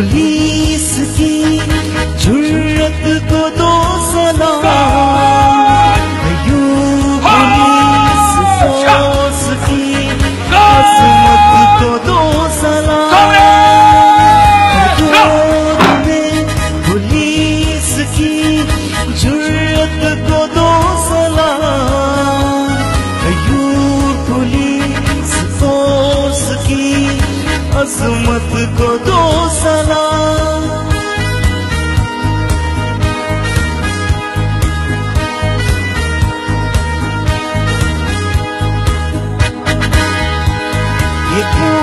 Julia. किस्मत को दो सलाम। ये क्या